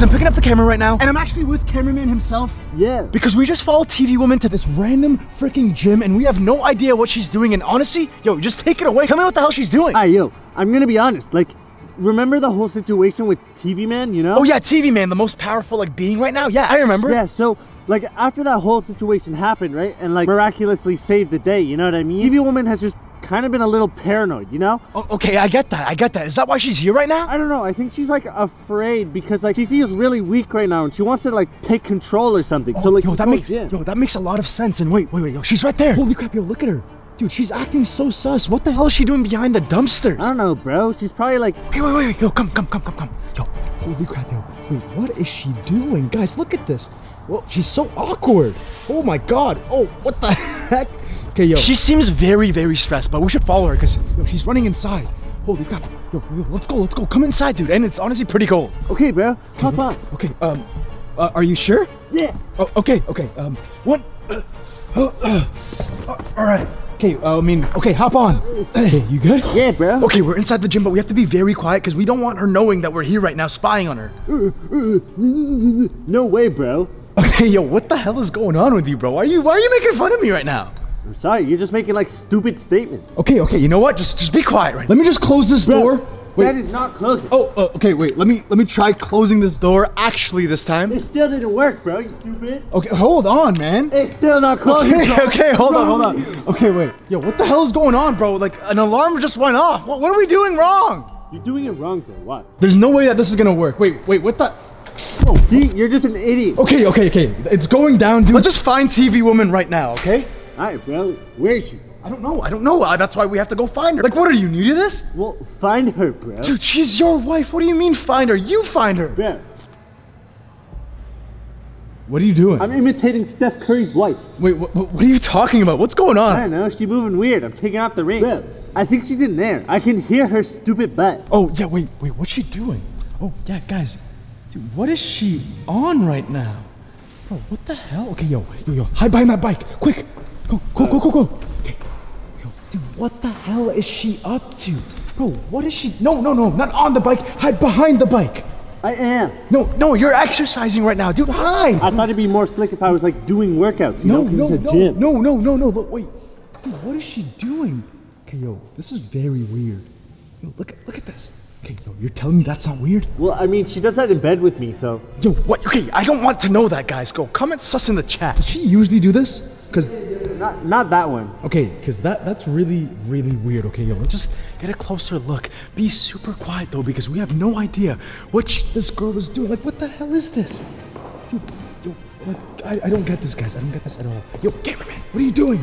Guys, I'm picking up the camera right now, and I'm actually with cameraman himself. Yeah. Because we just followed TV Woman to this random freaking gym, and we have no idea what she's doing. And honestly, yo, just take it away. Tell me what the hell she's doing. Alright, yo, I'm gonna be honest. Like, remember the whole situation with TV Man, you know? oh yeah, TV Man, the most powerful like being right now. Yeah, I remember. Yeah, so like after that whole situation happened, right? And like miraculously saved the day, you know what I mean? TV woman has just kind of been a little paranoid, you know? Oh, okay, I get that. I get that. Is that why she's here right now? I don't know. I think she's like afraid because like she feels really weak right now and she wants to like take control or something. so Oh, like yo, that makes gym. yo, that makes a lot of sense. And wait, wait, wait, yo, she's right there. Holy crap, yo, look at her. Dude, she's acting so sus. What the hell is she doing behind the dumpsters? I don't know, bro. She's probably like Okay, wait, wait, wait, yo, come, come, come, come, come. Yo, holy crap, yo. Wait, what is she doing? Guys, look at this. Well, she's so awkward. Oh my god. Oh, what the heck? Okay, yo. She seems very, very stressed, but we should follow her because she's running inside. Holy crap. Yo, yo, let's go, let's go. Come inside, dude. And it's honestly pretty cold. Okay, bro. Hop on. Okay, um, uh, are you sure? Yeah. Oh, okay, okay. Um, one. Uh, uh, uh, all right. Okay. Uh, I mean, okay. Hop on. Hey, you good? Yeah, bro. Okay, we're inside the gym, but we have to be very quiet because we don't want her knowing that we're here right now, spying on her. No way, bro. Okay, yo, what the hell is going on with you, bro? Why are you Why are you making fun of me right now? I'm sorry. You're just making like stupid statements. Okay, okay. You know what? Just Just be quiet, right? Let me just close this Bro, door. Wait. That is not closing. Oh, uh, okay. Wait. Let me Let me try closing this door. Actually, this time. It still didn't work, bro. You stupid. Okay, hold on, man. It's still not closing. Okay, bro. okay, hold on, hold on. Okay, wait. Yo, what the hell is going on, bro? Like, an alarm just went off. What, what are we doing wrong? You're doing it wrong, bro. What? There's no way that this is gonna work. Wait, wait, what the? Oh, see, you're just an idiot. Okay, okay, okay. It's going down, dude. Let's just find TV woman right now, okay? All right, bro. Where is she? I don't know. I don't know. Uh, that's why we have to go find her. Like, what are you new to this? Well, find her, bro. Dude, she's your wife. What do you mean find her? You find her. Bro, What are you doing? I'm imitating Steph Curry's wife. Wait, what, what are you talking about? What's going I on? don't know. She's moving weird. I'm taking off the ring. Bro, I think she's in there. I can hear her stupid butt. Oh, yeah, wait, wait. What's she doing? Oh, yeah, guys. Dude, what is she on right now? Bro, what the hell? Okay, yo, yo, yo, hide behind that bike. Quick. Go, go, go, go, go. Okay. Yo, dude, what the hell is she up to? Bro, what is she? No, no, no, not on the bike. Hide behind the bike. I am. No, no, you're exercising right now, dude. Hide. I thought it'd be more slick if I was like doing workouts. You no, know, no, no, gym. no, no, no, no. Look, wait. Dude, what is she doing? Okay, yo, this is very weird. Yo, look at, look at this. Okay, yo, you're telling me that's not weird? Well, I mean, she does that in bed with me, so. Yo, what? Okay, I don't want to know that, guys. Go comment sus in the chat. Does she usually do this? Cause Not, not that one. okay, cause that that's really really weird. Okay, yo, let's just get a closer look. Be super quiet though, because we have no idea what sh- this girl is doing. Like, what the hell is this? Dude, yo, like, I, I don't get this, guys. I don't get this at all. Yo, cameraman, what are you doing?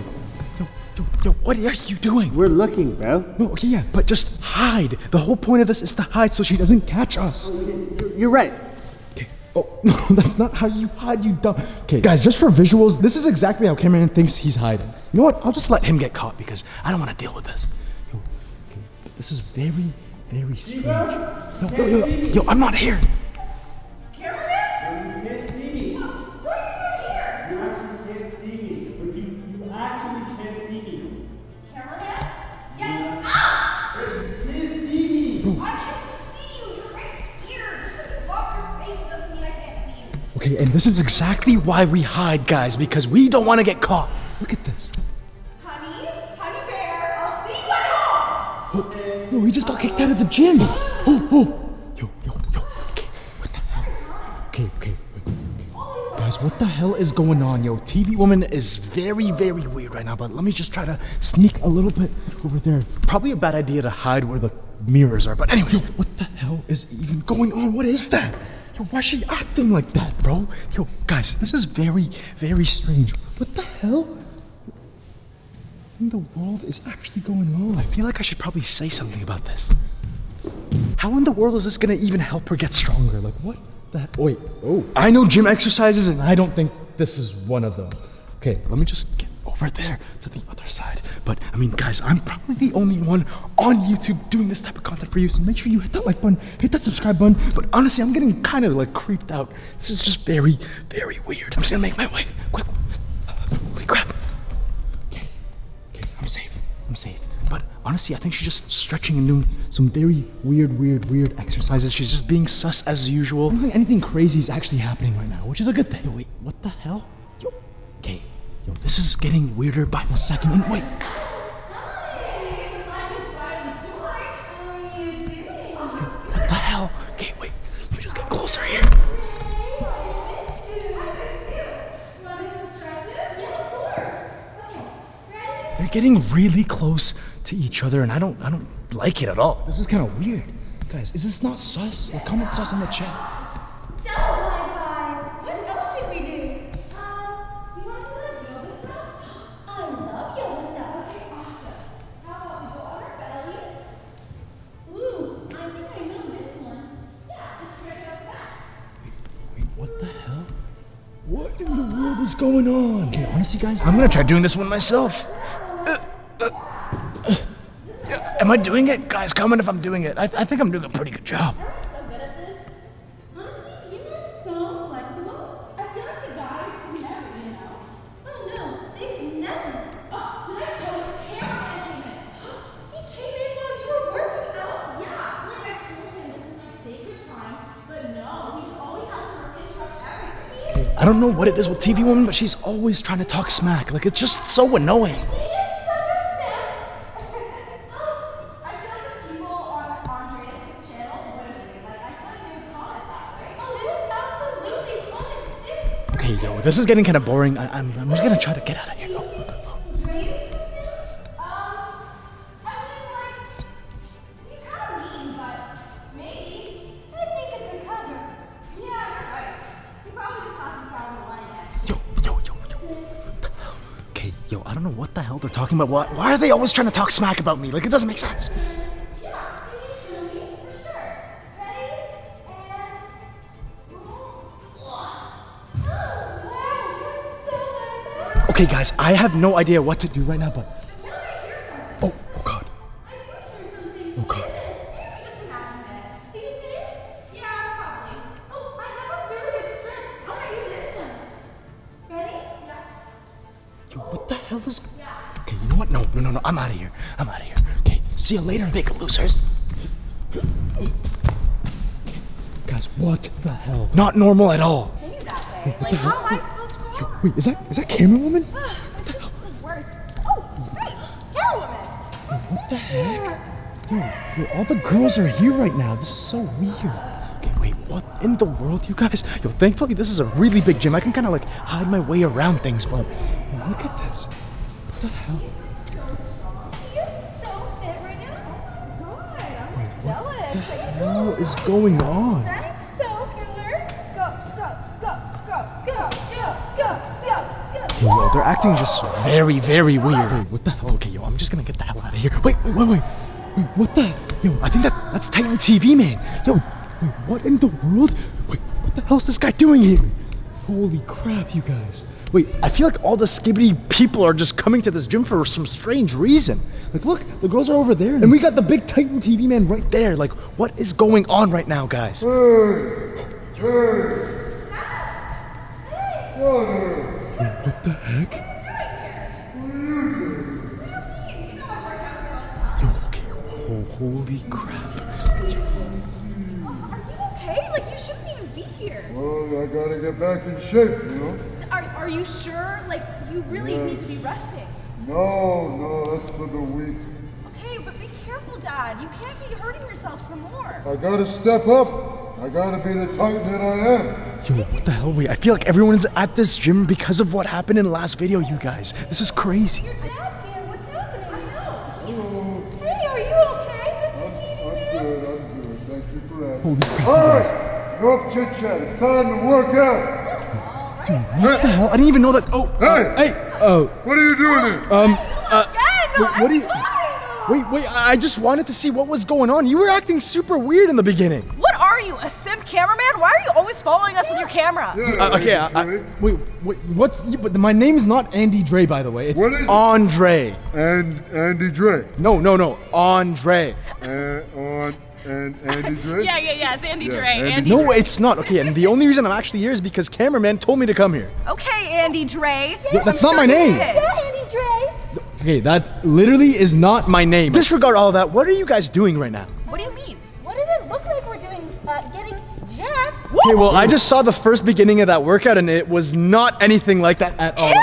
Yo, yo, yo, what are you doing? We're looking, bro. No, okay, yeah, but just hide. The whole point of this is to hide so she doesn't catch us. You're right. Oh, no, that's not how you hide, you dumb. Okay, guys, just for visuals, this is exactly how cameraman thinks he's hiding. You know what? I'll just let him get caught because I don't want to deal with this. Yo, okay, this is very, very strange. Yo, yo, yo, yo, I'm not here. Okay, and this is exactly why we hide, guys, because we don't want to get caught. Look at this. Honey, honey bear, I'll see you at home. Oh, yo, he just got kicked out of the gym. Oh, oh. Yo, yo, yo. Okay, what the hell? Okay, okay. okay. Guys, what the hell is going on, yo? TV woman is very, very weird right now, but let me just try to sneak a little bit over there. Probably a bad idea to hide where the mirrors are, but anyways. Yo, what the hell is even going on? What is that? Yo, why is she acting like that, bro? Yo, guys, this is very, very strange. What the hell? in the world is actually going on? I feel like I should probably say something about this. How in the world is this gonna even help her get stronger? Like, what the Wait, oh. I know gym exercises, and I don't think this is one of them. Okay, let me just get over there to the other side. But, I mean, guys, I'm probably the only one on YouTube doing this type of content for you, so make sure you hit that like button, hit that subscribe button. But honestly, I'm getting kind of like creeped out. This is just very, very weird. I'm just gonna make my way. Quick. Holy crap. Okay, I'm safe. I'm safe. But honestly, I think she's just stretching and doing some very weird, weird, weird exercises. She's just being sus as usual. I don't think anything crazy is actually happening right now, which is a good thing. Yo, wait, what the hell? Yo, okay, yo, this is getting weirder by the second. And wait, what the hell? Okay, wait, let me just get closer here. They're getting really close to each other, and I don't, I don't like it at all. This is kind of weird, guys. Is this not sus? Like, comment sus in the chat. Guys, I'm gonna try doing this one myself. Uh, uh, uh, am I doing it? Guys, comment if I'm doing it. I, I think I'm doing a pretty good job. don't know what it is with TV women, but she's always trying to talk smack. Like, it's just so annoying. Okay, yo, this is getting kind of boring. I, am just gonna try to get out of here. Talking about. Why, why are they always trying to talk smack about me? Like, it doesn't make sense. Okay, guys, I have no idea what to do right now, but. See you later, big losers. Guys, what the hell? Not normal at all. Like, how am I supposed to go? Yo, wait, is that is that camera woman? This is the worst. Oh, hey, hair woman. What the heck? Yo, yo, all the girls are here right now. This is so weird. Okay, wait, what in the world, you guys? Yo, thankfully this is a really big gym. I can kind of like hide my way around things, but look at this. What the hell? Hell is going on? That is so killer. Go, go, go, go, go, go, go, go, go. Yo, they're acting just very, very weird. Wait, what the hell? Okay, yo, I'm just gonna get the hell out of here. Wait, wait, wait, wait. Wait, what the? Yo, I think that's that's Titan TV, man. Yo, wait, what in the world? Wait, what the hell's this guy doing here? Holy crap, you guys. Wait, I feel like all the skibidi people are just coming to this gym for some strange reason. Like, look, the girls are over there, and we got the big Titan TV man right there. Like, what is going on right now, guys? What the heck? Yo, okay, oh, holy crap. Are you okay? Like, you shouldn't even be here. Well, I gotta get back in shape, you know? Are, are you sure? Like, you really Yeah. need to be resting. No, no, that's for the weak. Okay, but be careful, Dad. You can't be hurting yourself some more. I gotta step up. I gotta be the titan that I am. Yo, what the hell? Wait, I feel like everyone's at this gym because of what happened in the last video, you guys. This is crazy. Holy crap, All you enough chit chat. It's time to work out. What the hell? I didn't even know that. Oh, Hey! hey, oh, What are you doing here? um, uh, wait, what do you? Wait, wait, I I just wanted to see what was going on. You were acting super weird in the beginning. What are you, a simp cameraman? Why are you always following us with your camera? Yeah, Uh, okay, I, I, wait, wait, what's, yeah, but my name's not Andy Dre, by the way. It's What is it? Andre. And Andy Dre. No, no, no, Andre. And on and Andy Dre. Yeah, yeah, yeah. It's Andy Yeah, Dre. Andy Andy. No, it's not. Okay, and the only reason I'm actually here is because cameraman told me to come here. Okay, Andy Dre. Yo, that's I'm not sure my name. Yeah, Andy Dre. Okay, that literally is not my name. Disregard all that. What are you guys doing right now? What do you mean? What does it look like we're doing? Uh, getting jacked? Okay, well, I just saw the first beginning of that workout and it was not anything like that at all. Ew,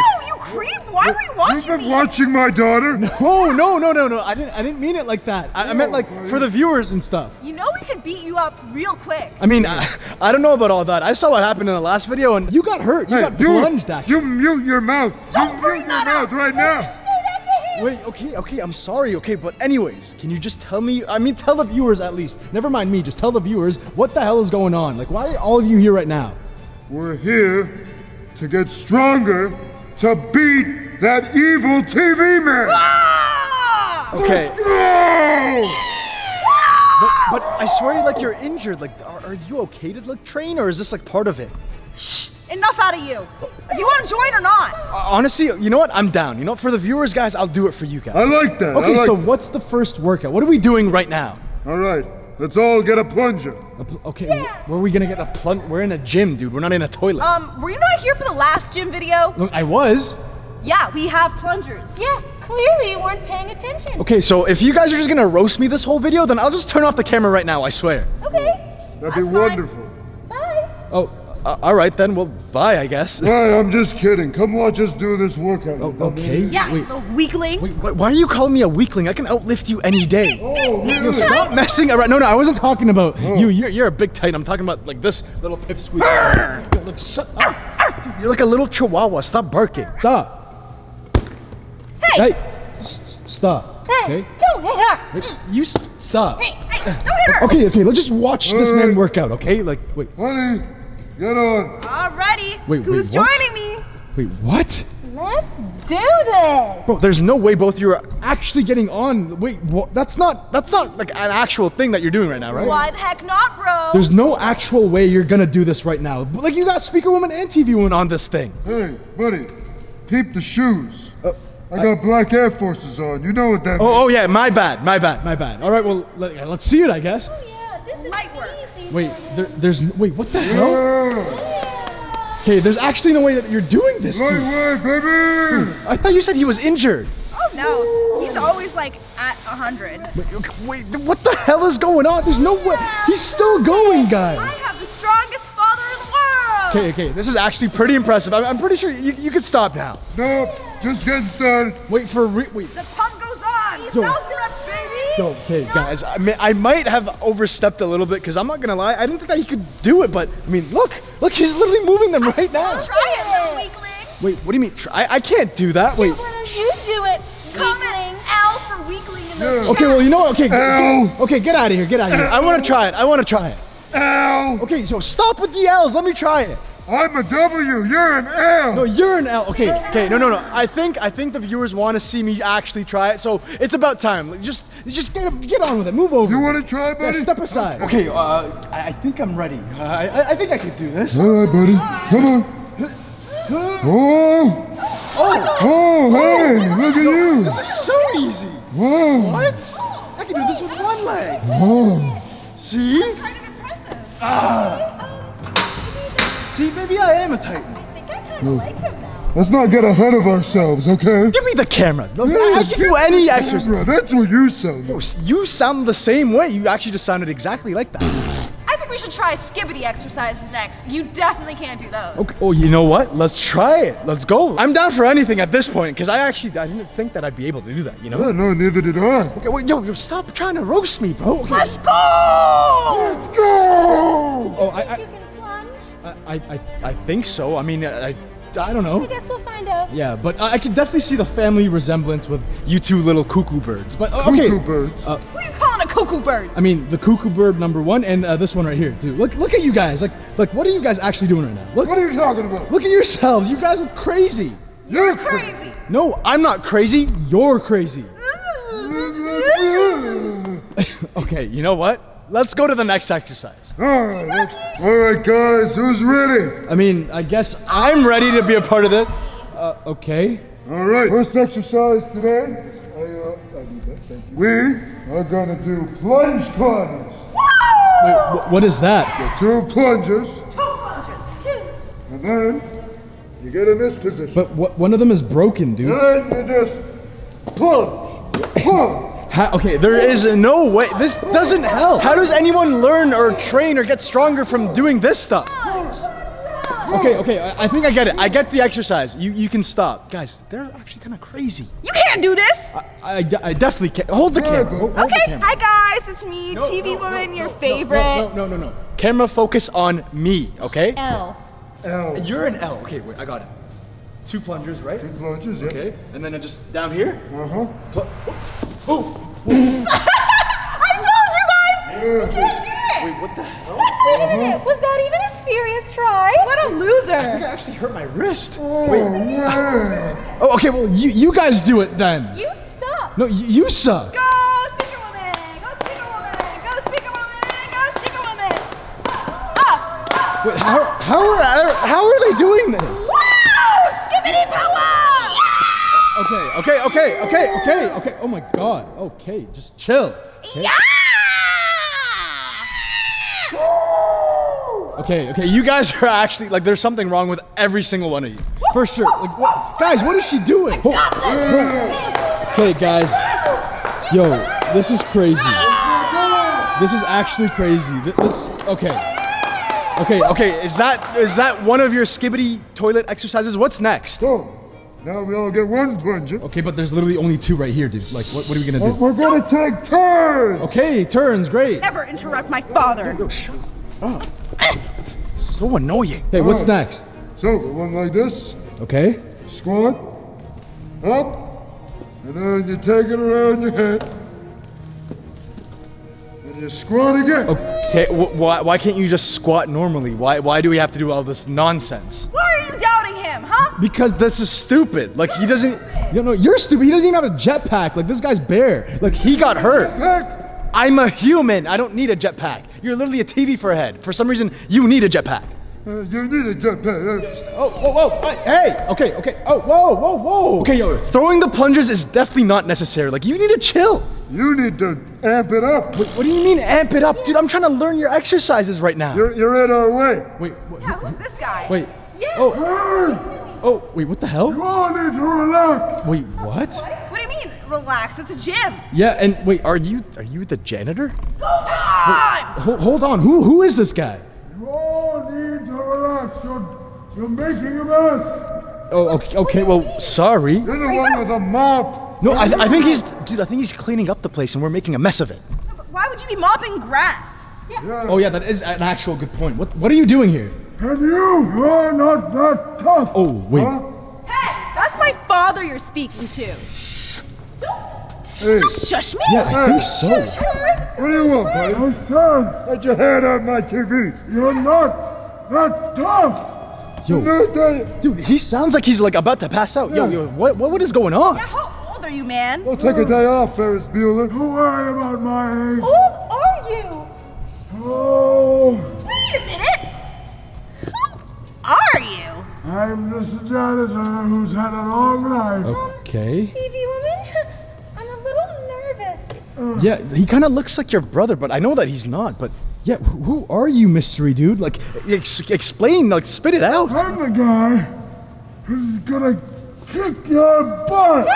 you creep! Why were you You've been me? watching my daughter? No, no no no no! I didn't I didn't mean it like that. I, I meant like oh, for the viewers and stuff. You know we could beat you up real quick. I mean, I, I don't know about all that. I saw what happened in the last video, and you got hurt. You Hey, got you, plunged. Actually. you mute your mouth. Don't you bring mute your that mouth right now. Wait, okay, okay. I'm sorry. Okay, but anyways, can you just tell me? I mean, tell the viewers at least. Never mind me. Just tell the viewers what the hell is going on. Like, why are all of you here right now? We're here to get stronger to beat that evil TV man. Ah! Okay, Go! but I swear, like you're injured. Like, are, are you okay to like train, or is this like part of it? Shh! Enough out of you. Do you want to join or not? Uh, honestly, you know what? I'm down. You know, for the viewers, guys, I'll do it for you guys. I like that. Okay, like so what's the first workout? What are we doing right now? All right, let's all get a plunger. A pl- Okay, wh- where are we gonna get a plunge? We're in a gym, dude. We're not in a toilet. Um, were you not here for the last gym video? Look, I was. Yeah, we have plungers. Yeah, clearly you weren't paying attention. Okay, so if you guys are just gonna roast me this whole video, then I'll just turn off the camera right now. I swear. Okay, That'd be That's fine. wonderful. bye. Oh, uh, all right then. Well, bye, I guess. Hey, I'm just kidding. Come watch us do this workout. Oh, okay. Yeah, Wait, the weakling. wait. wh- Why are you calling me a weakling? I can outlift you any day. Oh, really? Stop messing around. No, no, I wasn't talking about you. You're, you're a big titan. I'm talking about like this little pipsqueak. Shut up. Dude, you're like a little chihuahua. Stop barking. Stop. Hey! Hey, s- s- stop. Hey, Okay. don't hit her. Wait, you s- stop. Hey, Hey, don't hit her. Okay, okay. Let's just watch this man work out. Okay, like wait, Honey, get on. Alrighty. Wait, Who's wait, joining me? wait. What? let's do this. Bro, there's no way both of you are actually getting on. Wait, what? That's not. That's not like an actual thing that you're doing right now, right? Why the heck not, bro? There's no actual way you're gonna do this right now. Like you got speaker woman and TV woman on this thing. Hey, buddy, keep the shoes. Uh, I got black Air Forces on. You know what that means. Oh, oh yeah, my bad, my bad, my bad. All right, well let, let's see it, I guess. Oh, yeah, this is Light work. Wait, there, there's wait, what the hell? Yeah. Okay, there's actually no way that you're doing this, dude. Lightweight, baby! Hmm, I thought you said he was injured. Oh no, he's always like at a hundred. Wait, wait, what the hell is going on? There's no way. He's still going, guys. I have the strongest father in the world. Okay, okay, this is actually pretty impressive. I'm, I'm pretty sure you, you can stop now. Nope, just getting started. Wait for re- wait. The pump goes on. Yo. Thousand reps, baby. Okay, guys, I mean, I might have overstepped a little bit because I'm not gonna lie, I didn't think that he could do it, but I mean, look, look, he's literally moving them right now. Try it, little weakling. Wait, what do you mean? Try? I, I can't do that. Wait. Why don't you do it? Comment L for weakling in the Yeah. Okay, well, you know what? Okay, g- Ow. g- okay, get out of here, get out of here. I want to try it. I want to try it. Ow! Okay, so stop with the L's. Let me try it. I'm a W, you're an L! No, you're an L. Okay, okay, no, no, no. I think I think the viewers want to see me actually try it, so it's about time. Just just get get on with it. Move over. You wanna try, Yeah, buddy? step aside. Okay, uh, I, I think I'm ready. Uh, I, I- I think I could do this. Alright, buddy, come on. Oh! Oh, hey, look at you! This is so easy. Whoa! What? I can do this with one leg. Oh, See? Kind of impressive. See, maybe I am a titan. I think I kind of hmm. like him now. let's not get ahead of ourselves, okay? Give me the camera. Look, Yeah, I can do any the exercise. camera, That's what you sound like. You sound the same way. You actually just sounded exactly like that. I think we should try skibidi exercises next. You definitely can't do those. Okay. Oh, you know what? Let's try it. Let's go. I'm down for anything at this point because I actually I didn't think that I'd be able to do that. You know? Yeah, no, neither did I. Okay, wait, yo, yo, stop trying to roast me, bro. Okay. Let's go! Let's go! Oh, I, You I, can plunge. I, I, I think so. I mean, I, I don't know. I guess we'll find out. Yeah, but I I could definitely see the family resemblance with you two little cuckoo birds. But uh, okay. Cuckoo birds. Uh, Who are you calling a cuckoo bird? I mean, the cuckoo bird number one, and uh, this one right here too. Look, look at you guys. Like, like, what are you guys actually doing right now? Look, What are you talking about? look at yourselves. You guys are crazy. You're Crazy. No, I'm not crazy. You're crazy. Okay, you know what? Let's go to the next exercise. All right, all right, guys, who's ready? I mean, I guess I'm ready to be a part of this. Uh, okay. Alright, first exercise today. I, uh, I need that, thank you. We are gonna do plunge climbers. Wait, what is that? Two plunges, Two plunges. and then you get in this position. But what, one of them is broken, dude. And then you just Plunge. Plunge. Ha- okay, there is no way. This doesn't help. How does anyone learn or train or get stronger from doing this stuff? Okay, okay, I, I think I get it. I get the exercise. You you can stop. Guys, they're actually kind of crazy. You can't do this. I, I, I definitely can't. Hold the camera. Hold, hold the Okay, camera. hi guys, it's me, No, TV no, no, woman, your no, no, favorite. No, no, no, no, no. Camera focus on me, okay? L. L. You're an L. Okay, wait, I got it. Two plungers, right? Plunges, yeah. Okay, and then I just down here. Uh-huh. Pl- oh, I told you guys. Yeah. Can't do it. wait, what the hell? Wait a minute. Was that even a serious try? What a I think loser. I think I actually hurt my wrist. Oh, yeah. Oh, okay, well, you you guys do it then. You suck. No, you, you suck. Go, speaker. Go, speaker. Go, speaker. Go, speaker woman. Up, up. Wait, how how are how are they doing this? Wow! Skibidi power! Okay, okay, okay, okay, okay, okay. Oh my god. Okay, just chill. Okay, Yeah! okay, okay. You guys are actually like there's something wrong with every single one of you. For sure. Like what guys, what is she doing? Ho- ho- Okay, guys. Yo, this is crazy. This is actually crazy. Th- This okay. Okay, okay. Is that is that one of your skibidi toilet exercises? What's next? So, now we all get one plunger. Okay, but there's literally only two right here, dude. Like, what, what are we gonna But do? we're gonna take turns. Okay, turns, great. Never interrupt my father. Yo, shut up. So annoying. Okay, Oh. what's next? So, one like this, Okay. squat, up, and then you take it around your head. And you squat again. Okay. Wh- why, why can't you just squat normally? Why why do we have to do all this nonsense? Why are you doubting him, huh? Because this is stupid. Like he doesn't. You know, you're stupid. He doesn't even have a jetpack. Like this guy's bare. Like he got hurt. Back. I'm a human. I don't need a jetpack. You're literally a TV for a head. For some reason, you need a jetpack. Uh, you need a jetpack. Uh, Oh, whoa, whoa, hey, hey, okay, okay. Oh, whoa, whoa, whoa. Okay, yo, throwing the plungers is definitely not necessary. Like, you need to chill. you need to amp it up. Wait, what do you mean amp it up, dude? I'm trying to learn your exercises right now. You're, you're in our way. wait, what, Yeah, who's this guy? wait. Yeah. Oh, Hey, oh, wait, what the hell? you all need to relax. Wait, what? What do you mean, relax? It's a gym. Yeah, and wait, are you are you the janitor? Go time! Hold, hold on, who who is this guy? You all need to relax. You're, you're making a mess. Oh, okay, okay, well, sorry. You're the one with a mop. No, I, I think he's, dude, I think he's cleaning up the place and we're making a mess of it. Why would you be mopping grass? Yeah. Oh yeah, that is an actual good point. What what are you doing here? And you, you're not that tough. Oh, wait. Huh? Hey, that's my father you're speaking to. Hey, Don't shush me. Yeah, I think so. what do you want, buddy? My son. Get your hand out my TV. You're not that tough. Yo, dude, he sounds like he's like about to pass out. Yo, Yeah. yo, what what, what is going on? Yeah, How old are you, man? Don't take a day off, Ferris Bueller. Don't worry about my age. How old are you? Oh, Wait a minute. Who are you? I'm just a janitor who's had a long life. Okay. TV woman, I'm a little nervous. Yeah, he kind of looks like your brother, but I know that he's not. But yeah, who, who are you, mystery dude? Like, ex- explain, like, spit it out. I'm the guy who's gonna kick your butt.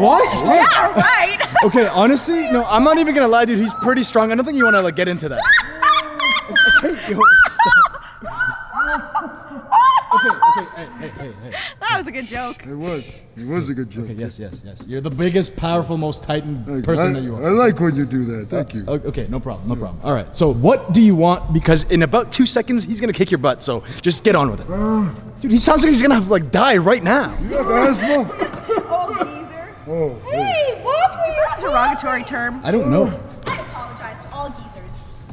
What? Yeah, right. Okay, honestly, no, I'm not even gonna lie, dude. He's pretty strong. I don't think you wanna like get into that. Okay, yo, stop. Okay, okay, hey, hey, hey, hey. That was a good joke. It was. It was a good joke. Okay, yes, yes, yes. You're the biggest, powerful, most titan Hey, person I, that you are. I like when you do that. Thank you. Okay, no problem, no problem. All right, so what do you want? Because in about two seconds, he's gonna kick your butt. So just get on with it, Uh, dude. He sounds like he's gonna have, like die right now. you have asthma? Oh, geezer. Oh, oh. Hey, watch where you're That's a derogatory term. I don't know. I apologize to all geezers.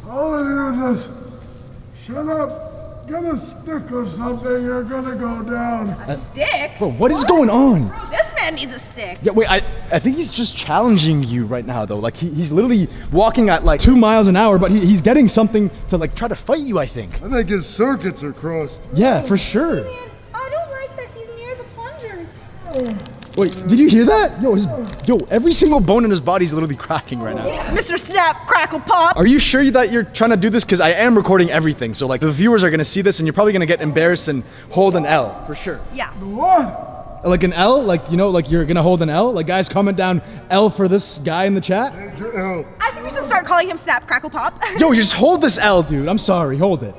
All of you just shut up. Get a stick or something. You're gonna go down. A stick? Bro, what is going on? Bro, this man needs a stick. Yeah, wait, I, I think he's just challenging you right now, though. Like, he, he's literally walking at like two miles an hour, but he, he's getting something to like try to fight you, I think. I think his circuits are crossed. Yeah, for sure. Man, I don't like that he's near the plungers. Oh. Wait, did you hear that? Yo, his, yo, every single bone in his body is literally cracking right now. Mr. Snap, Crackle Pop. Are you sure that you're trying to do this? Because I am recording everything. So, like, the viewers are going to see this and you're probably going to get embarrassed and hold an L for sure. Yeah. What? Like an L? Like you know, like you're gonna hold an L? Like guys comment down L for this guy in the chat? I think we should start calling him Snap Crackle Pop. Yo, you just hold this L, dude. I'm sorry, hold it.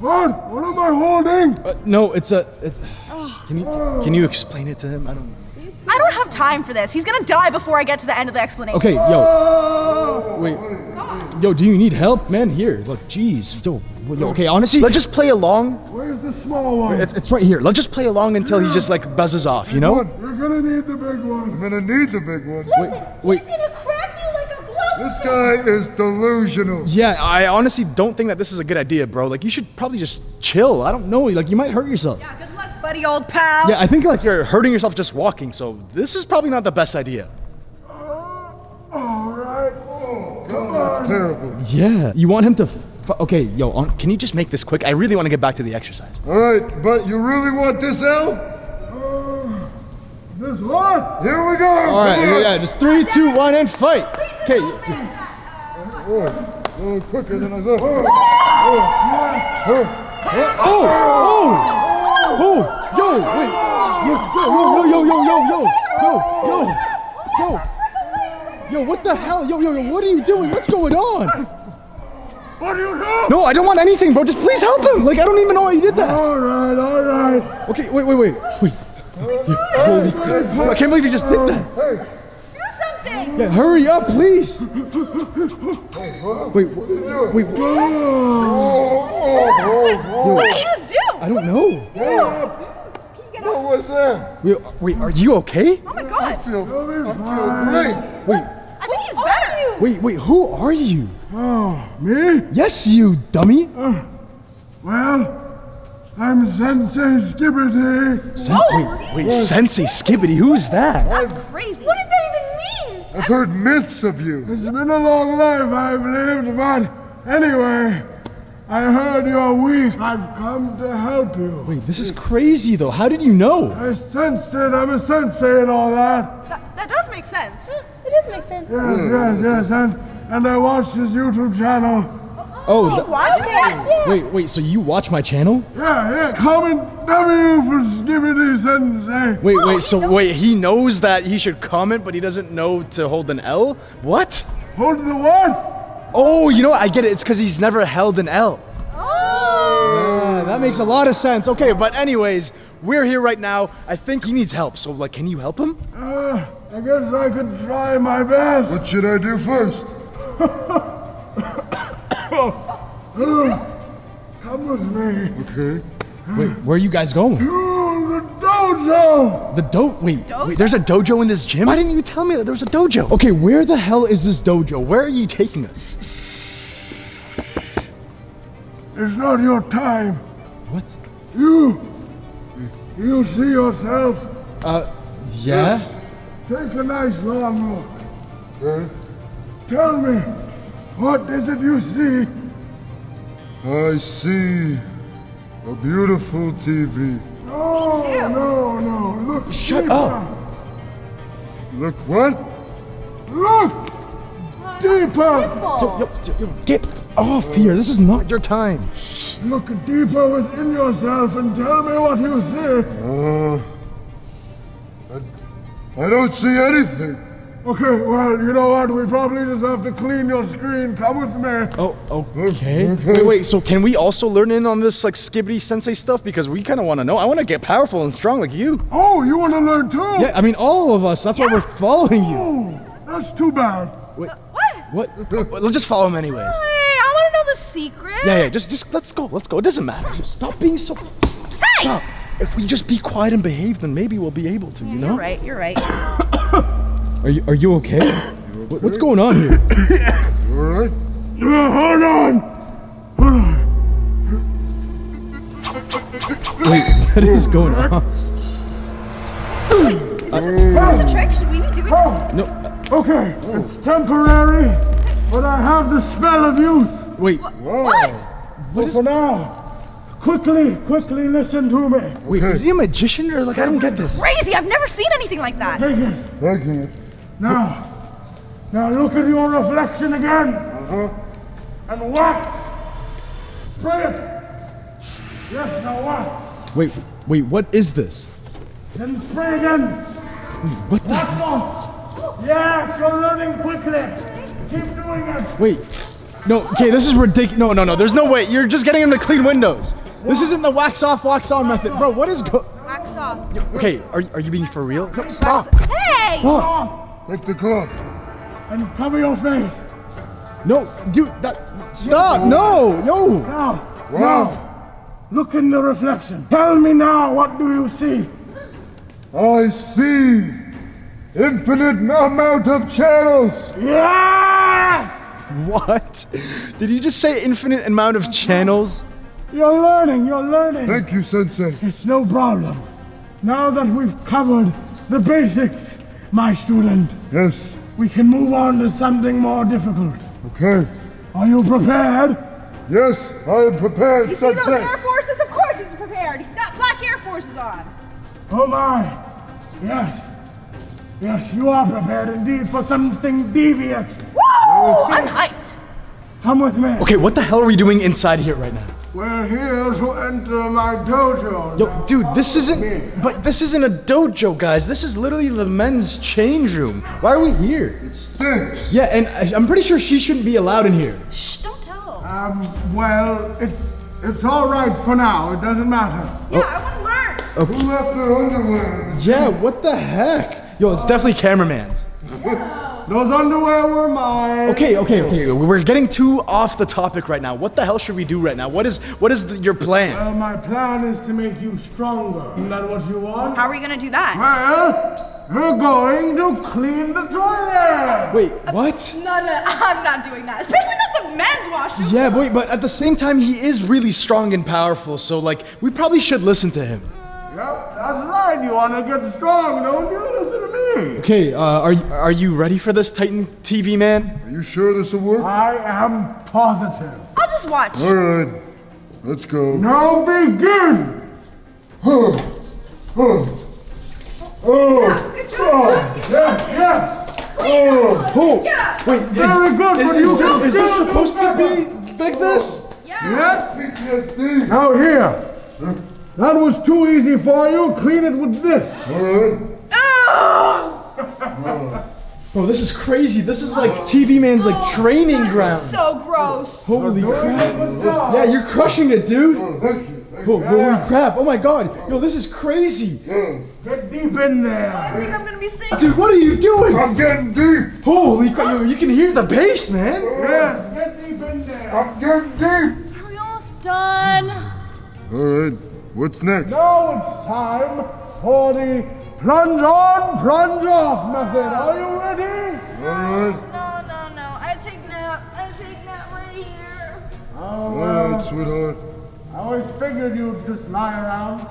What? What am I holding? Uh, no, it's a. It, can you can you explain it to him? I don't. I don't have time for this. He's gonna die before I get to the end of the explanation. Okay, yo, wait, yo, do you need help, man? Here, look, jeez, yo, yo, okay, honestly, let's just play along. Where's the small one? It's, it's right here. Let's just play along until he just like buzzes off, you know? You're gonna need the big one. I'm gonna need the big one. Wait, wait. He's gonna crack you like a glove. This guy is delusional. Yeah, I honestly don't think that this is a good idea, bro. Like, you should probably just chill. I don't know. Like, you might hurt yourself. Yeah, good luck, buddy, old pal. Yeah, I think like you're hurting yourself just walking. So this is probably not the best idea. Uh, All right. Oh, come on. That's terrible. Yeah, you want him to. Okay, yo, on, can you just make this quick? I really want to get back to the exercise. All right, but you really want this L? Uh, this what? Here we go. All right, Come on. yeah, just three, two, one, and fight. Okay. Uh, oh, oh, quicker than I thought. Oh, Oh, oh, oh, yo, wait, yo, yo, yo, yo, yo, yo, yo, yo, yo, yo, yo, what the hell, yo, yo, yo, what are you doing? What's going on? what do you do? No, I don't want anything, bro. Just please help him. Like, I don't even know why you did that. All right, all right. Okay, wait, wait, wait, wait. Holy crap! I can't believe you just did that. Hey, Do something. Yeah, hurry up, please. Wait, wh- wait, wh- What did he just do? I don't know. what was that? Wait, wait, are you okay? Oh my I god. feel, I feel great. Wait, I think he's better. Than you. Wait, wait, who are you? Oh, me? Yes, you dummy. Uh, well, I'm Sensei Skibidi. Sen- wait, wait, Sensei Skibidi, who's that? That's crazy. What does that even mean? I've heard myths of you. It's been a long life I've lived, but anyway, I heard you're weak. I've come to help you. Wait, this is crazy though. How did you know? I sensed it. I'm a sensei and all that. That, that does make sense. It does make sense. Yes, yes, yes. And, and I watched his YouTube channel. Oh, oh You th- watched it? wait, wait. So you watch my channel? Yeah, yeah. Comment W for Skibidi Sensei. Wait, oh, wait. So wait, he knows that he should comment, but he doesn't know to hold an L. What? Hold the what? Oh, you know what? I get it. It's because he's never held an L. Oh. Yeah, that makes a lot of sense. Okay, but anyways, we're here right now. I think he needs help. So like, can you help him? Uh, I guess I could try my best. What should I do first? Come with me. Okay. Wait, where are you guys going? To the dojo. The do wait, wait, there's a dojo in this gym? Why didn't you tell me that there was a dojo? Okay, where the hell is this dojo? Where are you taking us? It's not your time. What? You. You see yourself. Uh, yeah? Take a nice long look. Tell me, what is it you see? I see a beautiful TV. No, too. no, no. Look Shut deeper. up. Look what? Look deeper. Yo, yo, yo, yo, get off here. This is not your time. Look deeper within yourself and tell me what you see. Uh, I, I don't see anything. Okay, well, you know what? We probably just have to clean your screen. Come with me. Oh, okay. Wait, wait, so can we also learn in on this like skibidi sensei stuff? Because we kind of want to know. I want to get powerful and strong like you. Oh, you want to learn too? Yeah, I mean, all of us. That's why we're following you. Oh, that's too bad. Wait, uh, What? what? Let's just follow him anyways. Hey, I want to know the secret. Yeah, yeah, just, just let's go. Let's go. It doesn't matter. Stop being so. Stop. If we just be quiet and behave, then maybe we'll be able to, you know? You're right. You're right. Are you Are you okay? What- What's going on here? You all right? Uh, hold on. Hold on. Wait, what is going on? Is this a trick? Should we be doing this? No, Okay, it's temporary, but I have the spell of youth. wait, What? But for now, quickly, quickly listen to me. wait. Is he a magician or like I don't get this? Crazy. I've never seen anything like that. Take it. Taking it. Now, now look at your reflection again. Uh-huh. And wax. Spray it. Yes, now wax. Wait, wait. What is this? Then spray again. What the? That's all. Yes, you're learning quickly. Keep doing it. Wait. No, okay, this is ridiculous. No, no, no, there's no way. You're just getting him to clean windows. This isn't the wax off, wax on method. Bro, what is go- Wax off. Okay, are, are you being for real? No, stop. Hey! Stop. Take the cloth and cover your face. No, dude, that. Stop. No, yo. Now, now, look in the reflection. Tell me now, what do you see? I see infinite amount of channels. Yes! What? Did you just say infinite amount of channels? You're learning, you're learning. Thank you, Sensei. It's no problem. Now that we've covered the basics, my student, Yes. we can move on to something more difficult. Okay. Are you prepared? Yes, I am prepared, You see those Air Forces? Of course he's prepared. He's got black Air Forces on. Oh my. Yes. Yes, you are prepared indeed for something devious. Woo! I'm hyped. Come with me. Okay, what the hell are we doing inside here right now? We're here to enter my dojo. Yo, dude, this isn't. But this isn't a dojo, guys. This is literally the men's change room. Why are we here? It Stinks. Yeah, and I- I'm pretty sure she shouldn't be allowed in here. Shh, don't tell. Um, well, it's it's all right for now. It doesn't matter. Yeah, I want to learn. Who left their underwear in the Yeah, what the heck? Yo, it's definitely cameraman's. Those underwear were mine. Okay, okay, okay. We're getting too off the topic right now. What the hell should we do right now? What is what is the, your plan? Well, my plan is to make you stronger. Isn't that what you want? How are we gonna do that? Well, we're going to clean the toilet. Wait, what? No, no, I'm not doing that. Especially not the men's washroom. Yeah, wait, but at the same time, he is really strong and powerful. So like, we probably should listen to him. Yep, that's right. You want to get strong, don't you? Listen to me. Okay, uh, are you- are you ready for this Titan TV man? Are you sure this will work? I am positive. I'll just watch. All right. Let's go. Now begin. Huh. Huh. Oh. Good job. Yes, yes. Oh. Oh, Yeah. wait, Very good, Is, is, you this, is this supposed to be like this? Yeah. Yes. PTSD. Now here. That was too easy for you. Clean it with this. All right. Ah! Bro, this is crazy. This is like TV man's like oh, training ground. So gross. Holy crap! Yeah, you're crushing it, dude. Oh, thank you. Thank Oh, you. holy crap! Oh my god! Yo, this is crazy, Oh, Get deep in there. I think I'm gonna be sick. dude. What are you doing? I'm getting deep. Holy crap! Yo, you can hear the bass, man. Yes, get deep in there. I'm getting deep. Are we almost done? All right. What's next? Now it's time for the plunge on, plunge off method. Are you ready? All right. No, no, no. I take nap. I take nap right here. Oh, All well, right, sweetheart. I always figured you'd just lie around.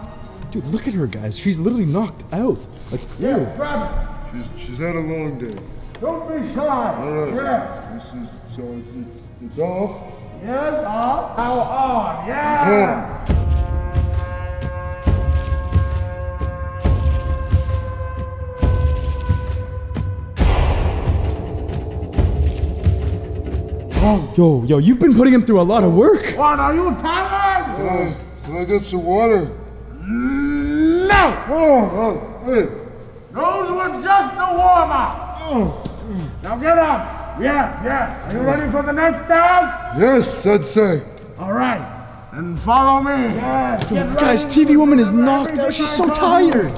Dude, look at her, guys. She's literally knocked out. Like, Yeah, ew. grab She's she's had a long day. Don't be shy. All right. Yeah. This is so it's, it's, it's off. Yes, on. Now on. Yeah. Oh. Oh, yo, yo, you've been putting him through a lot of work. What, are you tired? Uh, can I get some water? No. Oh, oh, hey. Those were just the warm up. Now get up. Yes, yes. Are you ready for the next task? Yes, Sensei. All right. Then follow me. Yes. Get ready. Guys, TV woman is knocked out. She's so tired.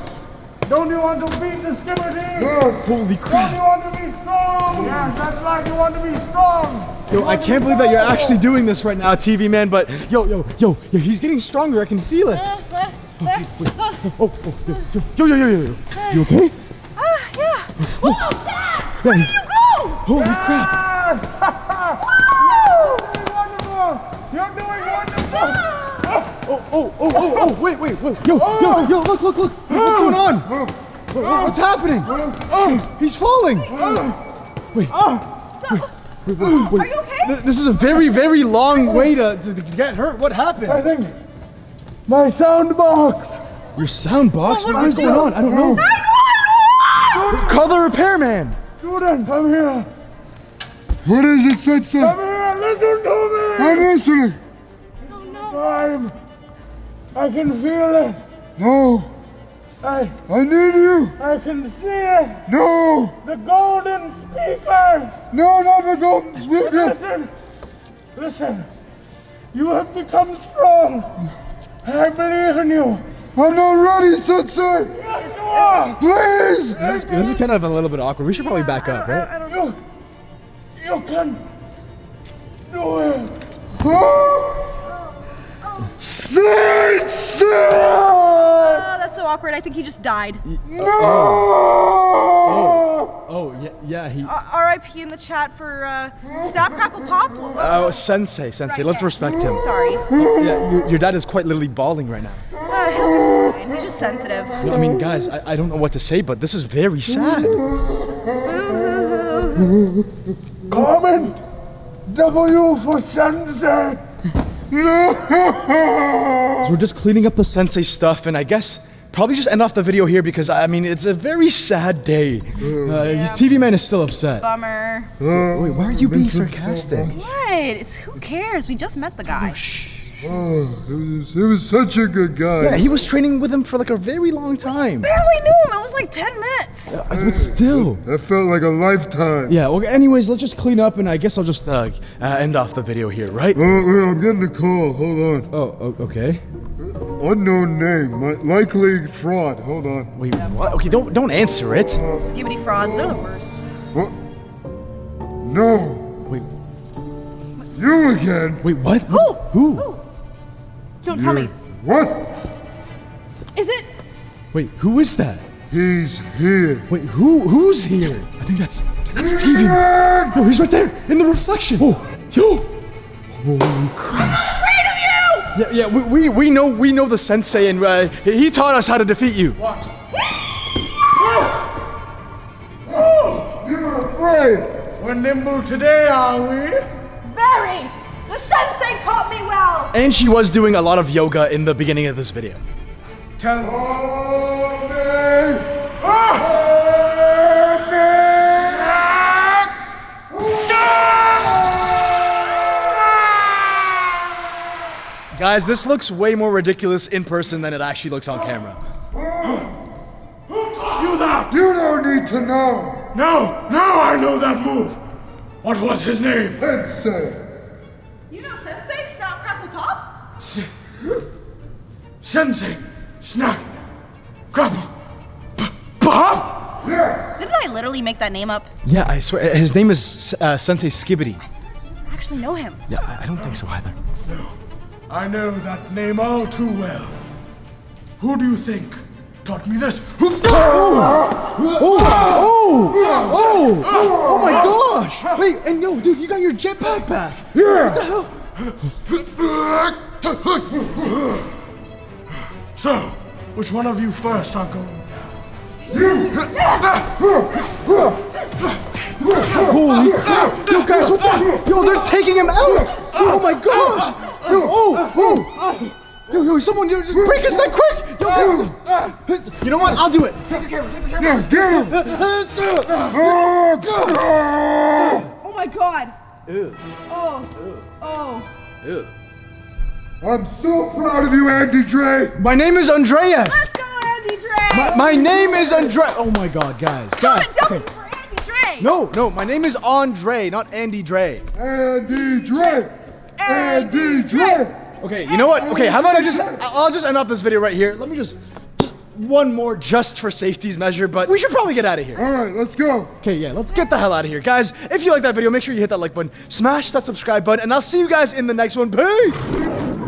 Don't you want to beat the skipper team? Yes. Holy Don't you crap. want to be strong? Yes, that's right. You want to be strong. Yo, I can't believe that you're actually doing this right now, TV man. But yo, yo, yo, yo, he's getting stronger. I can feel it. Oh, oh, yo, yo, yo, yo, yo, yo. You okay? Ah, yeah. Oh, Dad! Yeah. Where do you go? Holy crap. You're wonderful. You're doing wonderful. Oh, oh, oh, oh, oh, wait, wait, wait. Yo, yo, yo, look, look, look. Wait, What's going on? What- what- What's happening? Oh, he's falling. Wait. Wait, wait, wait, wait. Are you okay? This is a very, very long way to, to to get hurt. What happened? I think my sound box. Your sound box? what What's going you- on? I don't know. I know, I know. Call the repairman. Student, come here. What is it, Sensei? Come here. Listen to me. I'm listening. Oh, no. I'm. I can feel it. No. I, I need you. I can see it. No, The golden speaker. no, not the golden speaker. Listen, listen. You have become strong. I believe in you. I'm not ready, Sensei. Yes, you are. Please. This, this is kind of a little bit awkward. We should probably back up, right? You, you can do it. Sensei. Oh, that's so awkward. I think he just died. Oh, Oh. yeah, yeah, he. Uh, R.I.P. in the chat for uh, Snap Crackle Pop. Oh, sensei, sensei. Let's yeah. respect him. Sorry. Yeah, your, your dad is quite literally bawling right now. Uh, he'll be fine. He's just sensitive. I mean, guys, I, I don't know what to say, but this is very sad. Boo-hoo-hoo. Carmen. W for Sensei. No. So we're just cleaning up the sensei stuff, and I guess probably just end off the video here because I mean it's a very sad day. Uh, His TV man is still upset. Bummer. Wait, why are you being sarcastic? What? It's who cares? We just met the guy. Oh, it was, it was such a good guy. Yeah, he was training with him for like a very long time. Barely knew him. It was like 10 minutes. Uh, But still. That felt like a lifetime. Yeah, well, anyways, let's just clean up, and I guess I'll just uh, uh, end off the video here, right? Oh, wait, I'm getting a call. Hold on. Oh, okay. Unknown name. Likely fraud. Hold on. Wait, what? Okay, don't don't answer it. Skibidi frauds. They're the worst. What? No. Wait, You again. wait, what? Who? Who? Don't tell me. What? Is it? Wait, who is that? He's here. Wait, who who's here? I think that's that's Steven. Man! Yo, he's right there in the reflection. Oh, yo. Holy crap. Afraid of you! Yeah, yeah, we, we, we know we know the sensei, and uh, he taught us how to defeat you. What? oh, you're afraid. We're nimble today, are we? And she was doing a lot of yoga in the beginning of this video. Tell Oh. Guys, this looks way more ridiculous in person than it actually looks on camera. Who taught you that? You don't need to know. No, now I know that move. What was his name? Sensei. Sensei. Snap. Grapple. P- Pop? Yes. Didn't I literally make that name up? Yeah, I swear, his name is uh, Sensei Skibidi. I actually know him. Yeah, I I don't think so either. No. I know that name all too well. Who do you think taught me this? Oh! Oh! Oh! Oh my gosh! Wait, and yo, dude, you got your jetpack back. So, which one of you first, Uncle? Holy crap! Yo, guys, what the? Yo, they're taking him out! Oh my gosh! Yo, oh, oh! Yo, yo, someone, yo, just break his neck quick! Yo, yo. You know what? I'll do it. Yeah, get him. Oh, God. Oh my god. Oh. Oh. I'm so proud of you, Andy Dre. My name is Andreas. Let's go, Andy Dre. My, my name is Andre. Oh my God, guys, guys. Comment W okay. for Andy Dre. No, no, my name is Andre, not Andy Dre. Andy Dre. Andy Dre. Okay, you know what? Okay, how about I just I'll just end off this video right here. Let me just one more just for safety's measure, but we should probably get out of here. All right, let's go. Okay, yeah, let's get the hell out of here. Guys, if you like that video, make sure you hit that like button, smash that subscribe button, and I'll see you guys in the next one. Peace!